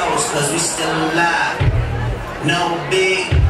cause we still alive. No big